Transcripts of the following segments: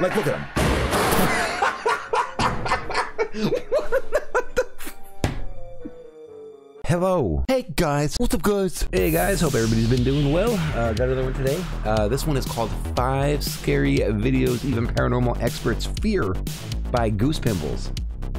Like, look at him. Hello. Hey guys. What's up guys? Hey guys, hope everybody's been doing well. Uh, got another one today. Uh, this one is called Five Scary Videos Even Paranormal Experts Fear by Goose Pimples.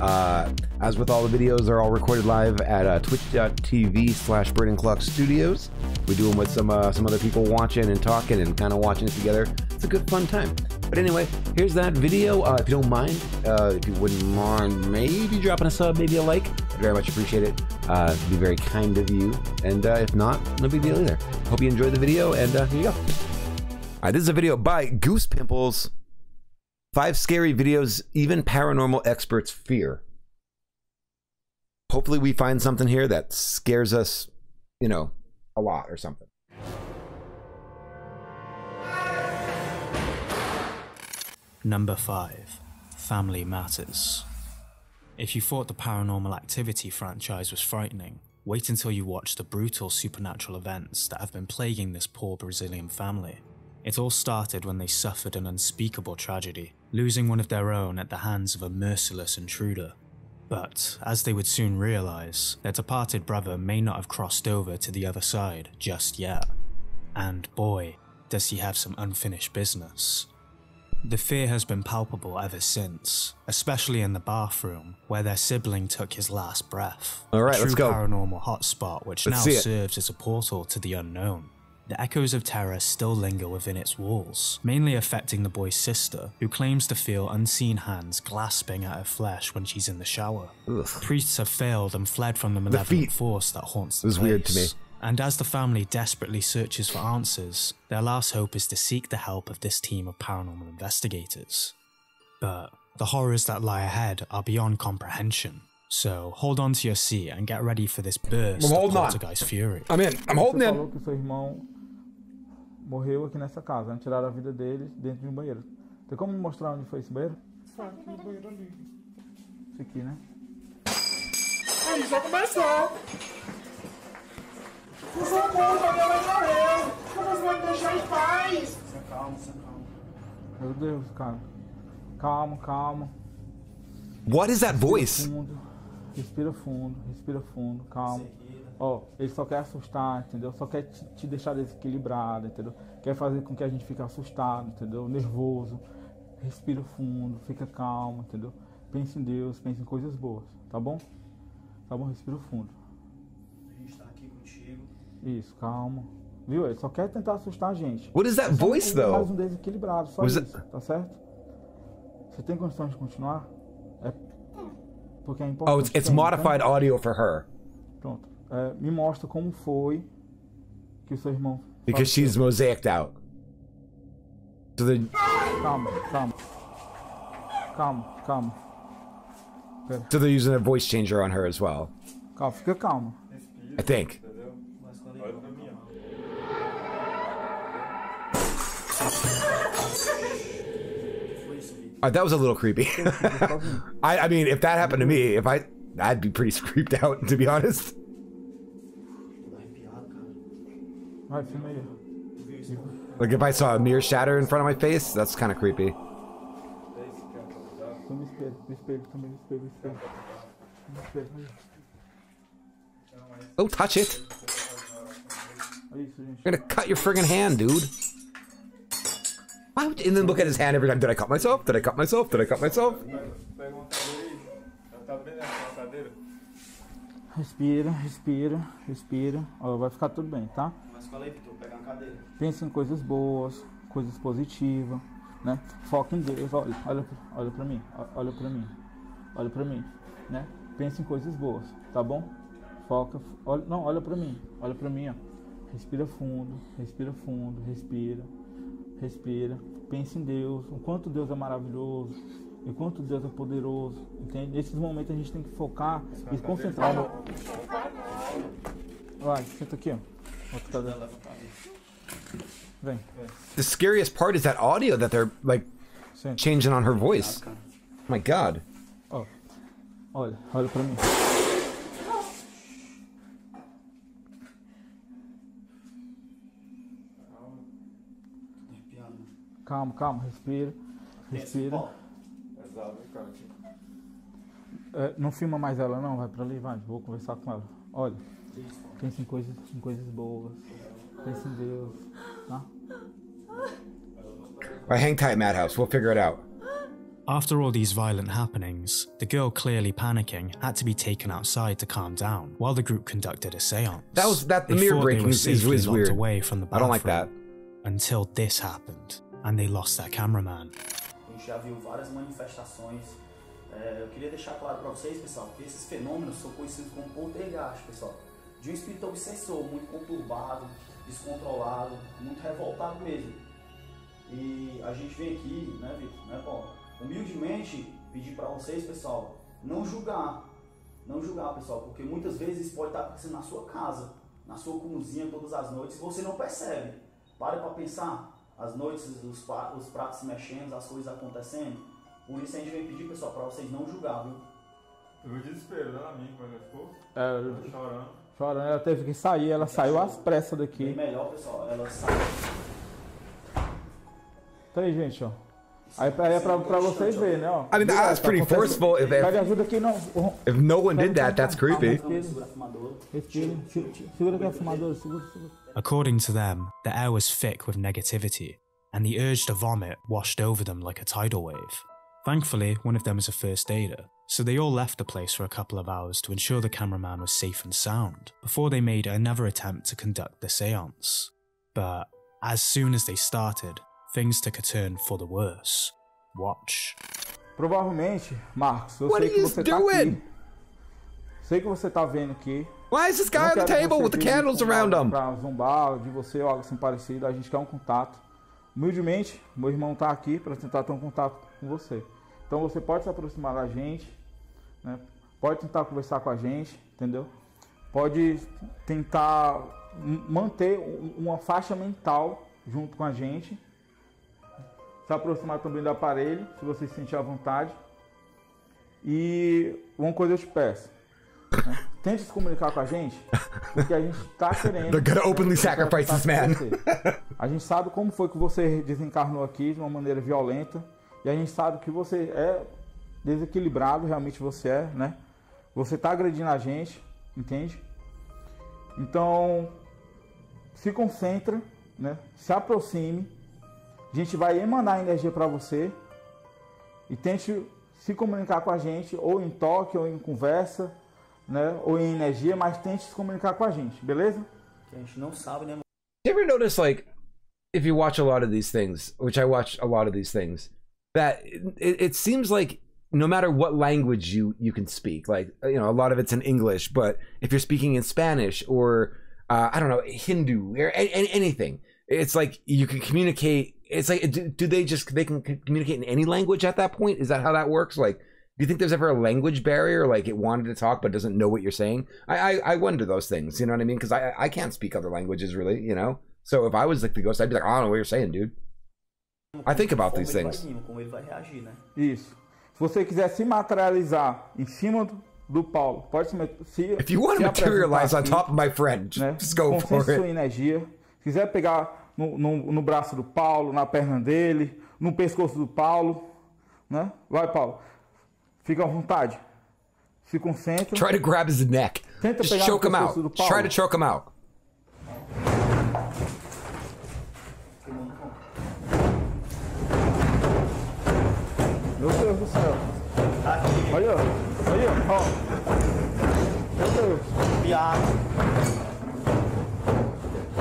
Uh, as with all the videos, they're all recorded live at uh, twitch.tv slash Burning Clock Studios. We do them with some uh, some other people watching and talking and kind of watching it together. It's a good fun time. But anyway, here's that video. Uh, if you don't mind, uh, if you wouldn't mind maybe dropping a sub, maybe a like, I'd very much appreciate it. Uh, it'd be very kind of you. And uh, if not, no big deal either. Hope you enjoyed the video, and uh, here you go. All right, this is a video by Goose Pimples. Five scary videos even paranormal experts fear. Hopefully, we find something here that scares us, you know, a lot or something. Number 5 Family Matters. If you thought the Paranormal Activity franchise was frightening, wait until you watch the brutal supernatural events that have been plaguing this poor Brazilian family. It all started when they suffered an unspeakable tragedy, losing one of their own at the hands of a merciless intruder. But, as they would soon realise, their departed brother may not have crossed over to the other side just yet. And boy, does he have some unfinished business. The fear has been palpable ever since, especially in the bathroom, where their sibling took his last breath. All right, a true let's go. paranormal hotspot which Let's now serves as a portal to the unknown. The echoes of terror still linger within its walls, mainly affecting the boy's sister, who claims to feel unseen hands clasping at her flesh when she's in the shower. Ugh. Priests have failed and fled from the malevolent feet. force that haunts the It was weird to place. me. And as the family desperately searches for answers, their last hope is to seek the help of this team of paranormal investigators. But the horrors that lie ahead are beyond comprehension. So hold on to your seat and get ready for this burst I'm of holding on. poltergeist fury. I'm in. I'm holding Você in. falou que seu irmão morreu aqui nessa casa, né? tiraram a vida dele dentro de um banheiro. Tem como me mostrar onde foi esse banheiro? Esse aqui, né? Aí já começou. Por favor, minha mãe morreu. Como você vai me deixar em paz? Meu Deus, cara. Calma, calma. What is that voice? Fundo. Respira fundo, respira fundo, calma. Ó, ele só quer assustar, entendeu? Só quer te, te deixar desequilibrado, entendeu? Quer fazer com que a gente fique assustado, entendeu? Nervoso. Respira fundo, fica calmo, entendeu? Pense em Deus, pense em coisas boas, tá bom? Tá bom? Respira fundo. A gente tá aqui contigo. Isso, calma. Viu? Ele só quer tentar assustar a gente. What is that É voice, um- Mais though? um desequilibrado, só isso, tá certo? Você tem condições de continuar? É porque é importante. Oh, it's, it's tá? modified audio for her Pronto. É, me mostra como foi que o seu irmão. because faleceu. she's mosaicked out. So the Calma, calma. Calma, calma. Pera, so they're using a voice changer on her as well. calma, fica calma. I think. Foi? Uh, that was a little creepy. I, I mean, if that happened to me, if I, I'd be pretty creeped out to be honest. Tô arrepiado, cara. Vai, filma aí. Tu viu isso? Like if I saw a mirror shatter in front of my face, that's kind of creepy. Don't touch it. É isso. You're gonna cut your friggin' hand, dude. Why would, and then look at his hand every time. Did I cut myself? Did I cut myself? Did I cut myself? Respira, respira, respira. Ó, vai ficar tudo bem, tá? Mas fala aí, Vitor, pegar uma cadeira. Pense em coisas boas, coisas positivas, né? Foca em Deus, olha, olha, olha pra mim, olha pra mim, olha pra mim, né? Pense em coisas boas, tá bom? Foca, olha, não, olha pra mim, olha pra mim, ó. Respira fundo, respira fundo, respira, respira. Pense em Deus, o quanto Deus é maravilhoso, o quanto Deus é poderoso, entende? Nesses momentos a gente tem que focar e concentrar no... Vai, senta aqui, ó. Vem. The scariest part is that audio that they're like changing on her voice. Cara, my God. Ó, olha, olha pra mim. Calma, calma, respira. Respira. Ó, Exato, É, não filma mais ela não, vai pra ali, vai. Vou conversar com ela. Olha, isso, pensa em coisas, em coisas boas. Pensa em Deus. Tá? All right, hang tight, Madhouse. We'll figure it out. After all these violent happenings, the girl clearly panicking had to be taken outside to calm down while the group conducted a seance. That was- that- the They mirror breaking were is- is- safely is locked weird. away from the I don't like that. Until this happened, and they lost their cameraman. A gente já viu várias manifestações. É, eu queria deixar claro para vocês, pessoal, que esses fenômenos são conhecidos como poltergeist, pessoal. De um espírito obsessor, muito conturbado, descontrolado, muito revoltado mesmo. E a gente vem aqui, né, Vitor, né, Paulo? Humildemente pedir para vocês, pessoal, não julgar. Não julgar, pessoal, porque muitas vezes pode estar acontecendo na sua casa, na sua cozinha todas as noites e você não percebe. Pare para pensar. As noites, os, os pratos se mexendo, as coisas acontecendo. Por isso a gente vem pedir, pessoal, para vocês não julgar, viu? O desespero dela mim quando ela ficou? É, Chorando. chorando, ela teve que sair, ela saiu às pressas Bem daqui. melhor, pessoal, ela sabe. Tá aí, gente, ó. Aí aí é pra, pra vocês verem, né, ó. I mean, that's pretty forceful. If, if, ajuda aqui, não. if no one did that, that's creepy. Segura aqui a fumadora, segura, segura. According to them, the air was thick with negativity, and the urge to vomit washed over them like a tidal wave. Thankfully, one of them is a first aider, so they all left the place for a couple of hours to ensure the cameraman was safe and sound, before they made another attempt to conduct the seance. But as soon as they started, things took a turn for the worse. Watch. Provavelmente, Marcos, eu What sei are que you você tá doing? aqui. Sei que você tá vendo aqui. Why is this guy on the table with the candles around him? Pra zombar de você ou algo assim parecido, a gente quer um contato. Humildemente, meu irmão tá aqui para tentar ter um contato com você. Então você pode se aproximar da gente, né? Pode tentar conversar com a gente, entendeu? Pode tentar manter um- uma faixa mental junto com a gente. Se aproximar também do aparelho, se você se sentir à vontade. E uma coisa eu te peço. né? Tente se comunicar com a gente, porque a gente tá querendo. They're gonna openly sacrifice this man. A gente sabe como foi que você desencarnou aqui de uma maneira violenta. E a gente sabe que você é desequilibrado, realmente você é, né? Você tá agredindo a gente, entende? Então, se concentra, né? Se aproxime. A gente vai emanar energia para você e tente se comunicar com a gente, ou em toque, ou em conversa, né? Ou em energia, mas tente se comunicar com a gente, beleza? Que a gente não sabe, né, You ever notice, like, if you watch a lot of these things, which I watch a lot of these things, that it, it seems like no matter what language you you can speak, like you know, a lot of it's in English, but if you're speaking in Spanish or uh, I don't know Hindu or a- a- anything, it's like you can communicate. It's like do, do they just they can communicate in any language at that point? Is that how that works? Like. Do you think there's ever a language barrier, like it wanted to talk but doesn't know what you're saying? I I, I wonder those things. You know what I mean? Because I I can't speak other languages really. You know. So if I was like the ghost, I'd be like, I don't know what you're saying, dude. I think about these things. vir, como ele vai reagir, né? Isso. Se você quiser se materializar em cima do, do Paulo, pode se, se If you want to materialize on top of my friend, just, né? just go Concentre for sua it. energia. Se quiser pegar no, no, no braço do Paulo, na perna dele, no pescoço do Paulo, né? Vai, Paulo. Fica à vontade. Se concentra. Try to grab his neck. Tenta Just pegar choke him out. try to choke him out. Meu Deus do céu. Olha, olha, ó. Meu Deus.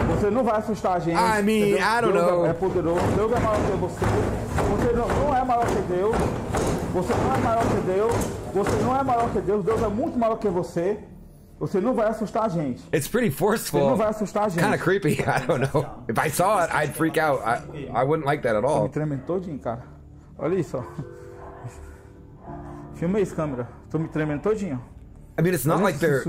Você não vai assustar a gente. I mean, entendeu? I don't Deus know. É, é poderoso. Deus é maior que você. Você não, não é maior que Deus. Você não é maior que Deus. Você não é maior que Deus. Deus é muito maior que você. Você não vai assustar a gente. It's pretty Você forceful. não vai assustar a gente. Kind of creepy. I don't know. If I saw it, I'd freak out. I I wouldn't like that at Tô me all. tremendo todinho, cara. Olha isso. Filma isso, câmera. Tô me tremendo todinho. I mean, it's not like they're.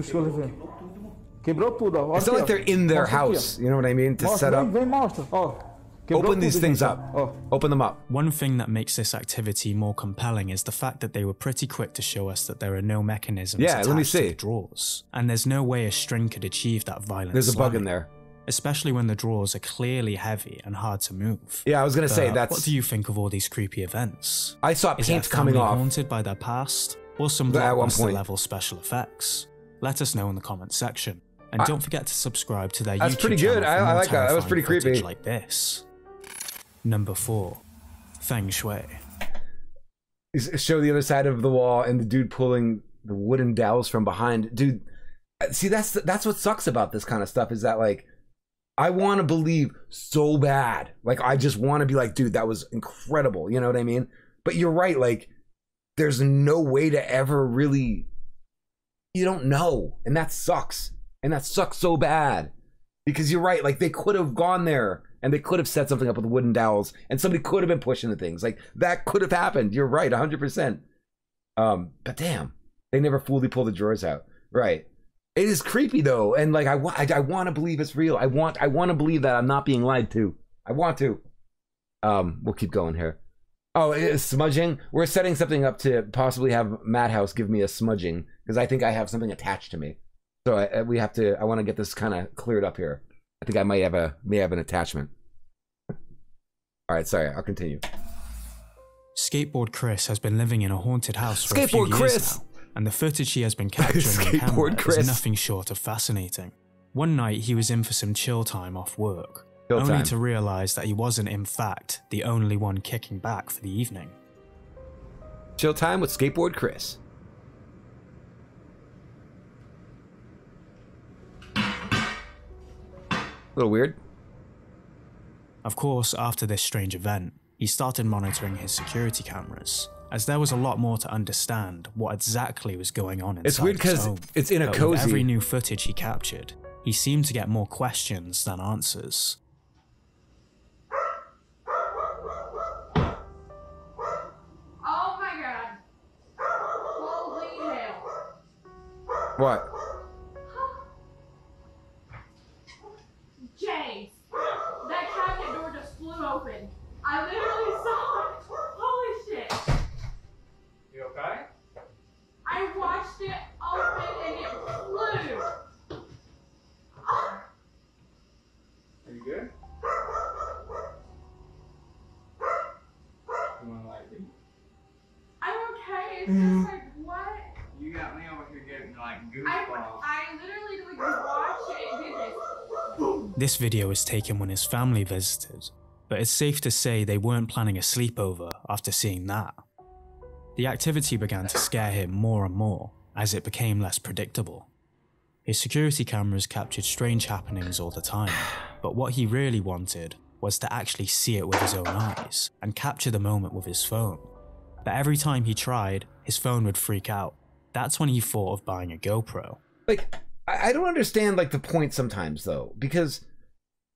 Quebrou tudo, ó. It's not like they're in their house. You know what I mean? To set up. vem, mostra. Ó. Quebrou Open these things up. Ó. Open them up. One thing that makes this activity more compelling is the fact that they were pretty quick to show us that there are no mechanisms Yeah, let me attached to see. the drawers, and there's no way a string could achieve that violent. There's a bug in there. especially when the drawers are clearly heavy and hard to move. Yeah, I was gonna say But that's. What do you think of all these creepy events? I saw Is paint it a coming family off. haunted by their past, or some At one blockbuster level special effects? Let us know in the comments section, and I- don't forget to subscribe to their That's YouTube pretty channel good. for I- I like that. That was terrifying pretty footage creepy. Like this. Number four, Feng Shui. show the other side of the wall and the dude pulling the wooden dowels from behind. Dude uh, see that's that's what sucks about this kind of stuff is that like i want to believe so bad. Like i just want to be like dude that was incredible. You know what i mean? But you're right like there's no way to ever really you don't know. And that sucks. And that sucks so bad. Because you're right like they could have gone there and they could have set something up with wooden dowels and somebody could have been pushing the things. Like that could have happened. You're right 100% um but damn they never fully pull the drawers out. Right. It is creepy though and like i, I, I want to believe it's real. I want i want to believe that i'm not being lied to. I want to. Um we'll keep going here. Oh smudging. We're setting something up to possibly have madhouse give me a smudging because i think i have something attached to me. So I, I- we have to i want to get this kind of cleared up here i think i might have a may have an attachment all right sorry i'll continue Skateboard Chris has been living in a haunted house for a few Skateboard years Chris. now, and the footage he has been capturing on Skateboard camera Chris. is nothing short of fascinating. One night he was in for some chill time off work, Chill only time. to realise that he wasn't in fact the only one kicking back for the evening. chill time with skateboard chris a little weird Of course, after this strange event, he started monitoring his security cameras, as there was a lot more to understand what exactly was going on inside It's weird his 'cause home. it's in a But cozy- With every new footage he captured, he seemed to get more questions than answers. Oh my god. Holy hell. what This video was taken when his family visited, but it's safe to say they weren't planning a sleepover after seeing that. The activity began to scare him more and more as it became less predictable. His security cameras captured strange happenings all the time, but what he really wanted was to actually see it with his own eyes and capture the moment with his phone. But every time he tried, his phone would freak out. That's when he thought of buying a GoPro. like I, I don't understand like the point sometimes though because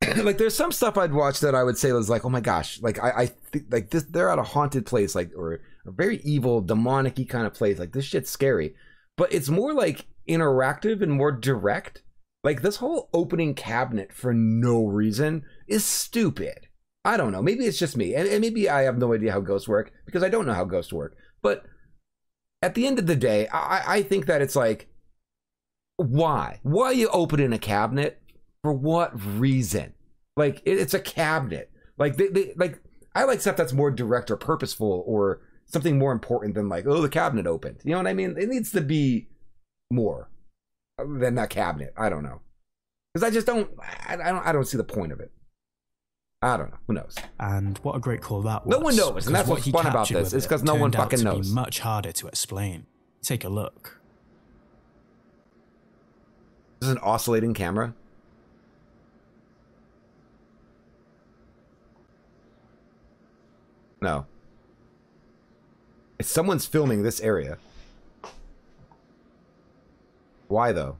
like there's some stuff I'd watch that I would say was like oh my gosh like I I think like this they're at a haunted place like or a very evil demonic-y kind of place like this shit's scary. But it's more like interactive and more direct. Like this whole opening cabinet for no reason is stupid. I don't know. Maybe it's just me and, and maybe I have no idea how ghosts work because I don't know how ghosts work. But at the end of the day I I think that it's like why? Why are you opening a cabinet? For what reason? Like it, it's a cabinet. Like they, they like I like stuff that's more direct or purposeful or something more important than like oh the cabinet opened. You know what I mean? It needs to be more than that cabinet. I don't know because I just don't. I, I don't. I don't see the point of it. I don't know. Who knows? And what a great call that was. No one knows, and that's what what's he fun about this, with is it 'cause no one fucking to be knows. much harder to explain. Take a look. This is an oscillating camera. No. If someone's filming this area. Why though?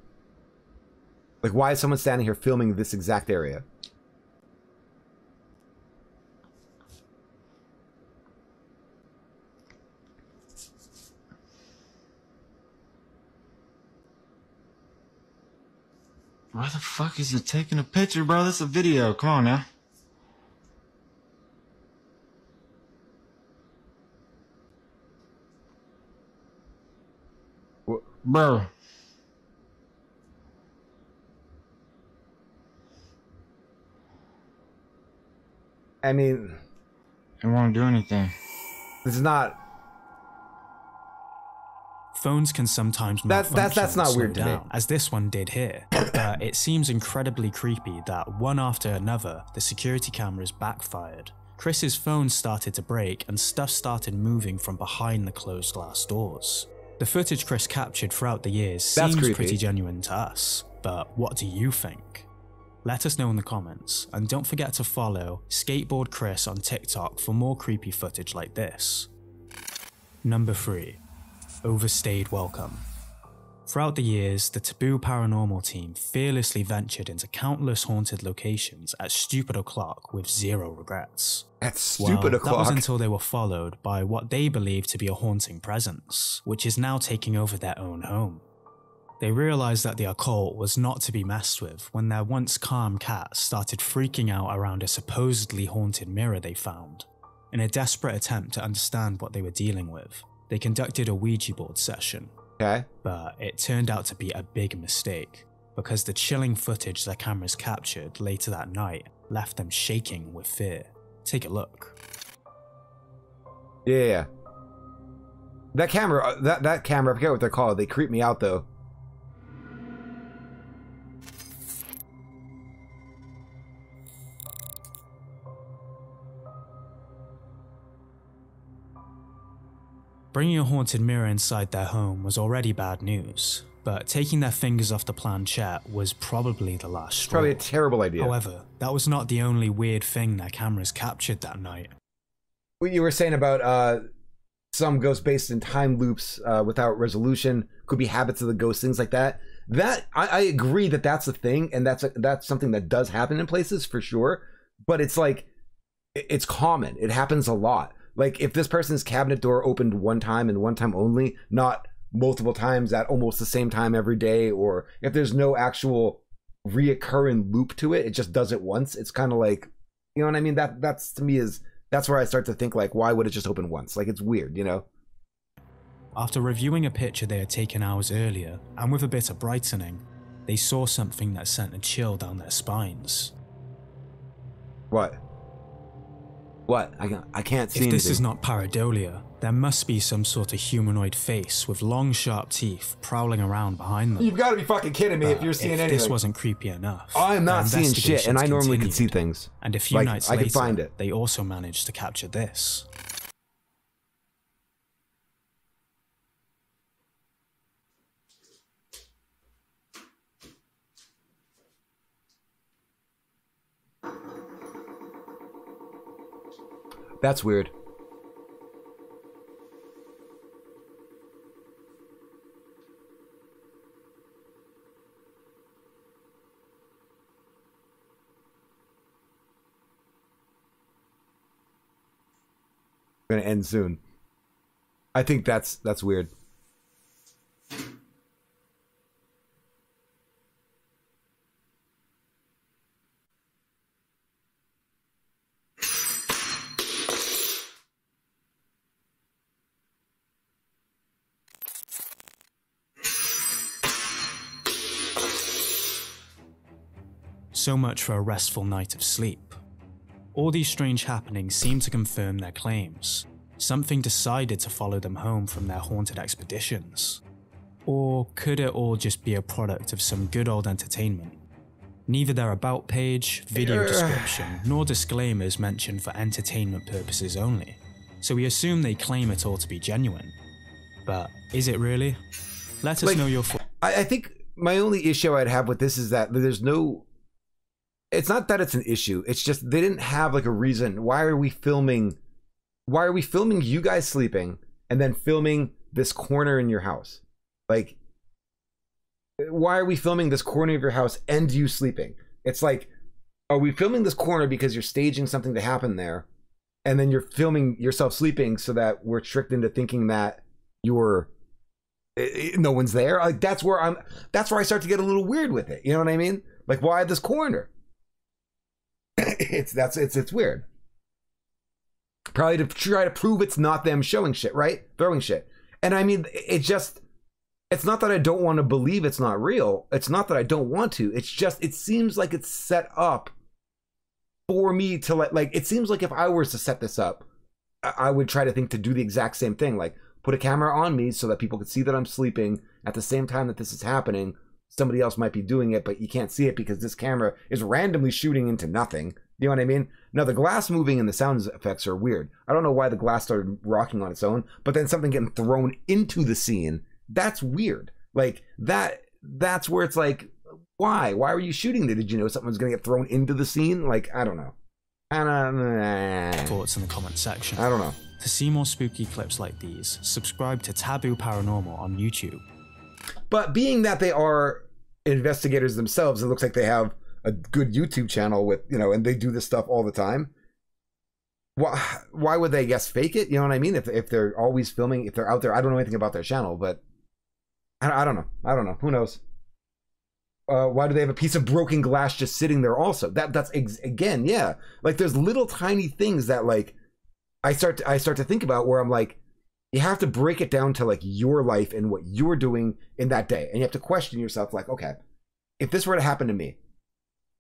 Like why is someone standing here filming this exact area? fuck is he taking a picture, bro? This a video. Come on now. What? Bro. I mean, it won't do anything. It's not Phones can sometimes That's- that's- that's malfunction not weird to me. down, as this one did here. but it seems incredibly creepy that one after another, the security cameras backfired. Chris's phone started to break and stuff started moving from behind the closed glass doors. The footage Chris captured throughout the years seems pretty genuine to us, but what do you think? Let us know in the comments, and don't forget to follow Skateboard Chris on TikTok for more creepy footage like this. Number 3. Overstayed Welcome. Throughout the years, the Taboo Paranormal team fearlessly ventured into countless haunted locations at stupid o'clock with zero regrets. That's stupid well, o'clock. That was until they were followed by what they believed to be a haunting presence, which is now taking over their own home. They realized that the occult was not to be messed with when their once calm cat started freaking out around a supposedly haunted mirror they found. In a desperate attempt to understand what they were dealing with, they conducted a Ouija board session, okay. but it turned out to be a big mistake because the chilling footage their cameras captured later that night left them shaking with fear. Take a look. Yeah. That camera, uh, that that camera, I forget what they're called. They creep me out though. Bringing a haunted mirror inside their home was already bad news, but taking their fingers off the planchette was probably the last straw. Probably a terrible idea. However, that was not the only weird thing their cameras captured that night. what you were saying about uh, some ghosts based in time loops uh, without resolution could be habits of the ghost, things like that. That I, I agree that that's a thing, and that's a, that's something that does happen in places for sure. But it's like it's common. It happens a lot. Like if this person's cabinet door opened one time and one time only, not multiple times at almost the same time every day, or if there's no actual reoccurring loop to it, it just does it once. It's kind of like, you know what I mean? That that's to me is that's where I start to think like, why would it just open once? Like it's weird, you know? After reviewing a picture they had taken hours earlier, and with a bit of brightening, they saw something that sent a chill down their spines. What? What? I can't, I can't see If this anything. is not pareidolia, there must be some sort of humanoid face with long, sharp teeth prowling around behind them. You've got to be fucking kidding me if uh, you're seeing if anything. this wasn't creepy enough. I'm not seeing shit, and I normally can see things. And a few Like, nights I could later, find it. they also managed to capture this. That's weird. Gonna end soon. I think that's that's weird. So much for a restful night of sleep. All these strange happenings seem to confirm their claims. Something decided to follow them home from their haunted expeditions. Or could it all just be a product of some good old entertainment? Neither their about page, video description, nor disclaimers mention for entertainment purposes only. So we assume they claim it all to be genuine. But is it really? Let us Like- know your thoughts. I, I think my only issue I'd have with this is that there's no. It's not that it's an issue. It's just they didn't have like a reason. Why are we filming? Why are we filming you guys sleeping and then filming this corner in your house? Like, why are we filming this corner of your house and you sleeping? It's like, are we filming this corner because you're staging something to happen there, and then you're filming yourself sleeping so that we're tricked into thinking that you're no one's there. Like that's where I'm. That's where I start to get a little weird with it. You know what I mean? Like why this corner? It's that's it's it's weird. Probably to try to prove it's not them showing shit, right? Throwing shit. And I mean, it just. It's not that I don't want to believe it's not real. It's not that I don't want to. It's just it seems like it's set up for me to let like it seems like if I was to set this up, I, I would try to think to do the exact same thing, like put a camera on me so that people could see that I'm sleeping at the same time that this is happening. Somebody else might be doing it, but you can't see it because this camera is randomly shooting into nothing. You know what I mean? Now the glass moving and the sound effects are weird. I don't know why the glass started rocking on its own, but then something getting thrown into the scene, that's weird. Like that that's where it's like why? Why were you shooting it? Did you know something was going to get thrown into the scene? Like, I don't know. I don't, Thoughts in the comment section. I don't know. To see more spooky clips like these, subscribe to Taboo Paranormal on YouTube. But being that they are investigators themselves, it looks like they have a good YouTube channel with, you know, and they do this stuff all the time. Why, why would they, guess, fake it? You know what I mean? If, if they're always filming, if they're out there, I don't know anything about their channel, but I, I don't know. I don't know. Who knows? Uh, why do they have a piece of broken glass just sitting there also that that's ex- again yeah like there's little tiny things that like i start to, i start to think about where i'm like you have to break it down to like your life and what you're doing in that day and you have to question yourself like okay if this were to happen to me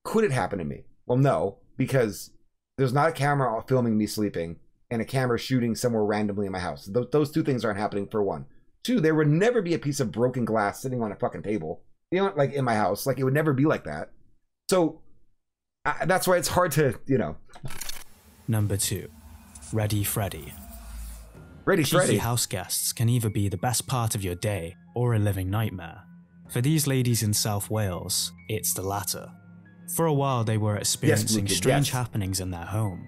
could it happen to me well no because there's not a camera filming me sleeping and a camera shooting somewhere randomly in my house Th- those two things aren't happening for one two there would never be a piece of broken glass sitting on a fucking table you know, like in my house. Like it would never be like that. So I, that's why it's hard to, you know. Number two, Ready Freddy. Ready Cheeky Freddy. house guests can either be the best part of your day or a living nightmare. For these ladies in South Wales, it's the latter. For a while, they were experiencing Wicked, strange yes. happenings in their home,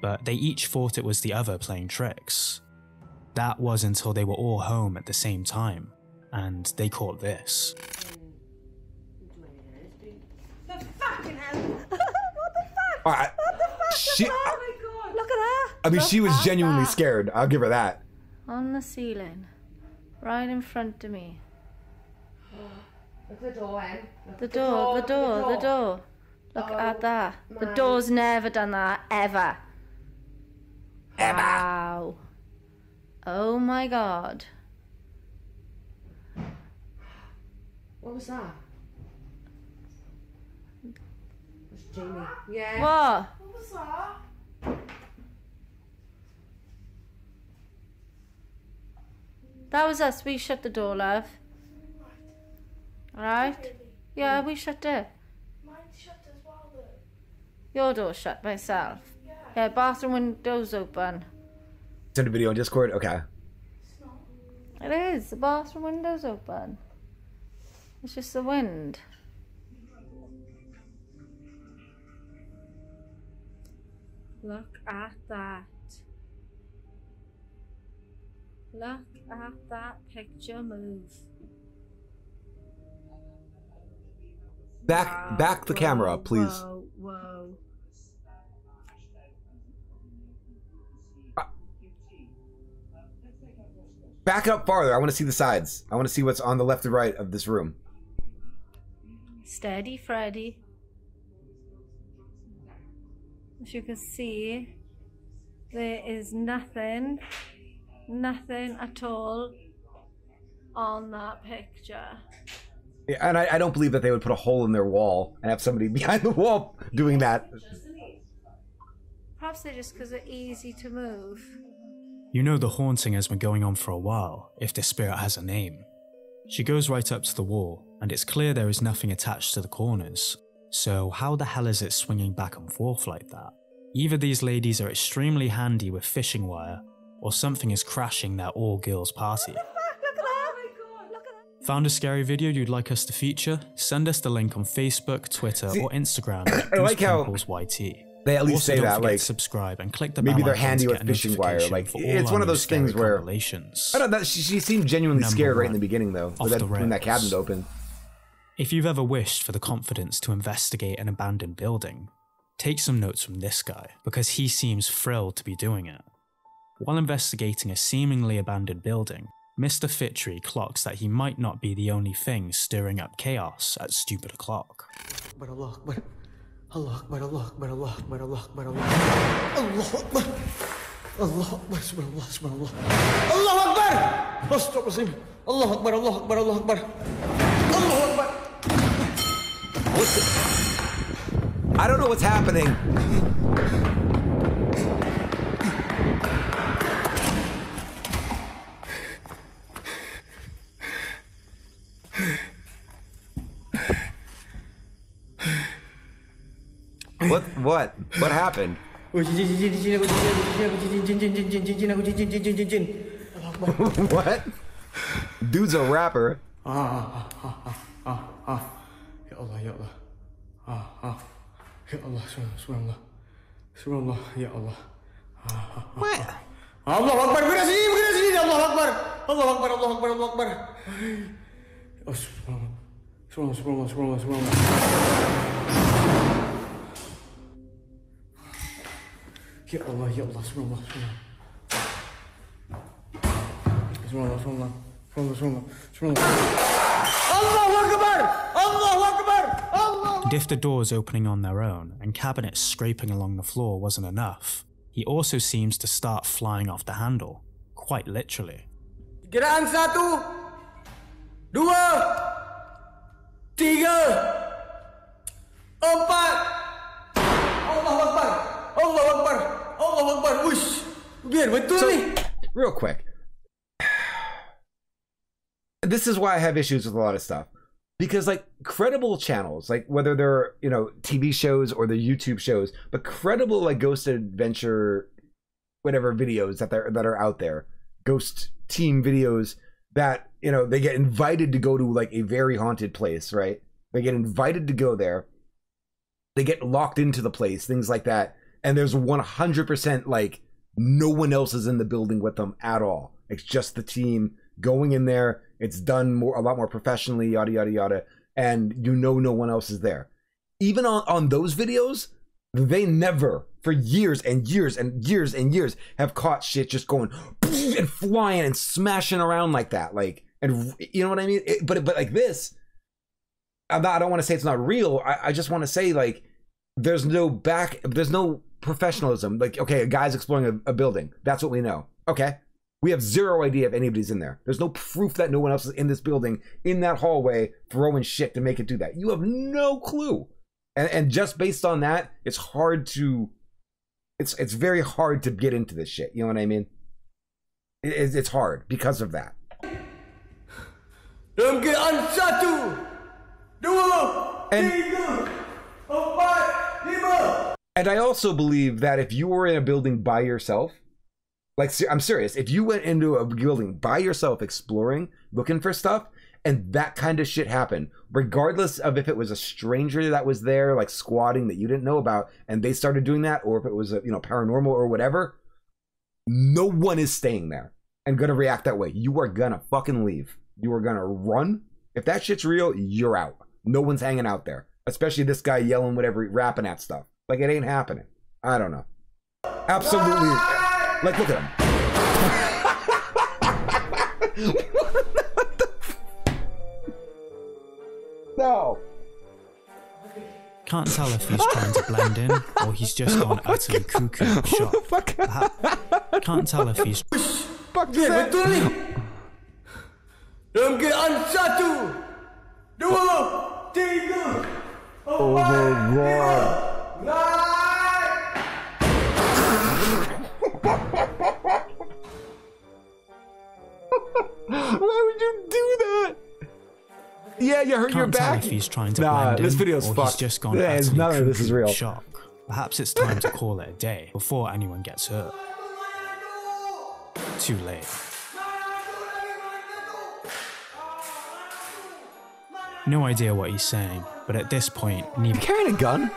but they each thought it was the other playing tricks. That was until they were all home at the same time, and they caught this. The fucking hell! what the fuck? All right. What the fuck? She- oh my god! Look at her! I mean, Look she was genuinely that. scared. I'll give her that. On the ceiling, right in front of me. Look at the door, Em. Look The door, the door, the door. Look Oh, at that. The door's never done that, ever. Ever. Wow. Oh my god. What was that? That's Jamie. Yeah. What? What was that? That was us. We shut the door, love. Alright? Yeah, we shut it. Mine's shut as well though. Your door shut myself. Yeah. Yeah, bathroom windows open. Send a video on Discord. Okay. It is. The bathroom window's open. It's just the wind. Look at that. Look at that picture move. Back, back the camera please. Whoa, whoa. Back up farther. I want to see the sides. I want to see what's on the left and right of this room. Steady, Freddy. As you can see, there is nothing, nothing at all on that picture. Yeah, and I, I don't believe that they would put a hole in their wall and have somebody behind the wall doing that. Perhaps they're just because they're easy to move. You know the haunting has been going on for a while, if the spirit has a name. She goes right up to the wall, and it's clear there is nothing attached to the corners. So, how the hell is it swinging back and forth like that? Either these ladies are extremely handy with fishing wire, or something is crashing their all girls party. Found a scary video you'd like us to feature? Send us the link on Facebook, Twitter, See, or Instagram I like how YT. They at least also, say don't that, forget like, to subscribe and click the maybe they're handy with fishing wire, like, it's one of those things where-. I don't know. She, she seemed genuinely Number scared right in the beginning, though, with that, when that rails. cabinet opened. If you've ever wished for the confidence to investigate an abandoned building, take some notes from this guy because he seems thrilled to be doing it. While investigating a seemingly abandoned building, Mr. Fitri clocks that he might not be the only thing stirring up chaos at stupid o'clock. But Allah, but Allah, but Allah, but Allah, but Allah, but Allah, Allah, but Allah, but Allah, but Allah, Allah Akbar! Astagfirullah Azim! Allah Akbar, Allah Akbar, Allah Akbar, Allah Akbar! What's the... I don't know what's happening. What? What? Happened? what? Dude's a rapper. Ah, ah, ah, ah, ah. Ya Allah, ya Allah. Ah, ah. Ya Allah, subhanallah. Subhanallah, ya Allah. Ah, ah, ah. What? Allah Akbar, bergerak sini, bergerak sini. Allah Akbar. Allah Akbar, Allah Akbar, Allah Akbar. Oh, subhanallah. Subhanallah, subhanallah, subhanallah, subhanallah. Ya Allah, ya Allah, subhanallah, subhanallah. Subhanallah, subhanallah. Subhanallah, subhanallah, subhanallah. Allahu Akbar! Allahu Akbar! Allah And if the doors opening on their own and cabinets scraping along the floor wasn't enough, he also seems to start flying off the handle, quite literally. Gerakan satu, dua, tiga, empat. Allah Akbar, Allah Akbar, Allah Akbar. Wush, biar betul So, ni. real quick. This is why I have issues with a lot of stuff. Because like credible channels, like whether they're, you know, TV shows or the YouTube shows, but credible like ghost adventure whatever videos that are that are out there, ghost team videos that, you know, they get invited to go to like a very haunted place, right? They get invited to go there. They get locked into the place, things like that. And there's 100% like no one else is in the building with them at all. It's just the team going in there. It's done more a lot more professionally, yada yada yada, and you know no one else is there. Even on on those videos, they never for years and years and years and years have caught shit just going and flying and smashing around like that, like and you know what I mean. It- but but like this, I'm not, I don't want to say it's not real. I, I just want to say like there's no back there's no professionalism. Like okay a guy's exploring a, a building. That's what we know. Okay. We have zero idea if anybody's in there. There's no proof that no one else is in this building in that hallway throwing shit to make it do that. You have no clue. And, and just based on that it's hard to it's it's very hard to get into this shit. You know what i mean? It, it's- it's hard because of that. Dalam keadaan satu, dua, And- tiga, empat, lima. And I also believe that if you were in a building by yourself, like I'm serious, if you went into a building by yourself exploring, looking for stuff, and that kind of shit happened, regardless of if it was a stranger that was there, like squatting that you didn't know about, and they started doing that, or if it was a, you know paranormal or whatever, no one is staying there and gonna react that way. You are gonna fucking leave. You are gonna run. If that shit's real, you're out. No one's hanging out there. Especially this guy yelling whatever, rapping at stuff. Like it ain't happening. I don't know. Absolutely. Like look at him. no. Can't tell if he's trying to blend in or he's just gone utterly cuckoo in shock. Perhaps- Can't tell if he's Biar betul ni. Dalam keadaan satu, dua, tiga, Oh my god. Why would you do that? Yeah, you hurt your Can't tell back. if he's trying to Nah, blend this video's or fucked. he's just gone Yeah, none of this is real. shock. Perhaps it's time to call it a day before anyone gets hurt. Too late. No idea what he's saying, but at this point, neither carrying a gun?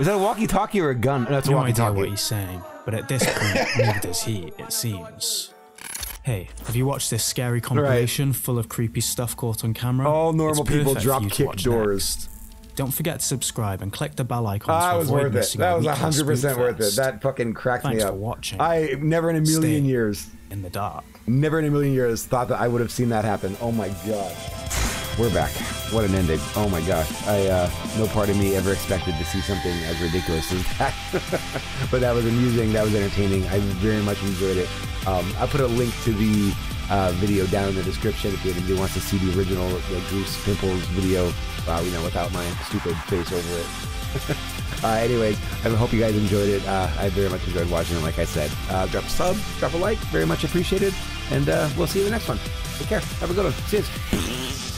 Is that a walkie-talkie or a gun? No, it's a no idea walkie-talkie. what he's saying, but at this point, neither does he, it seems. Hey, have you watched this scary compilation full of creepy stuff caught on camera? All normal It's people drop kick doors. next. Don't forget to subscribe and click the bell icon ah, to it was worth it. That was hundred percent worth it. That fucking cracked Thanks me up. for watching. I never in a million Stay years, in the dark. never in a million years thought that I would have seen that happen. Oh my god. We're back. What an ending. Oh my gosh. I uh no part of me ever expected to see something as ridiculous as that. but that was amusing, that was entertaining. I very much enjoyed it. Um, I'll put a link to the uh, video down in the description if anybody wants to see the original the Goose Pimples video, uh, you know, without my stupid face over it. uh, anyways, I hope you guys enjoyed it. Uh, I very much enjoyed watching it, like I said. Uh, drop a sub, drop a like, very much appreciated, and uh, we'll see you in the next one. Take care. Have a good one. See you.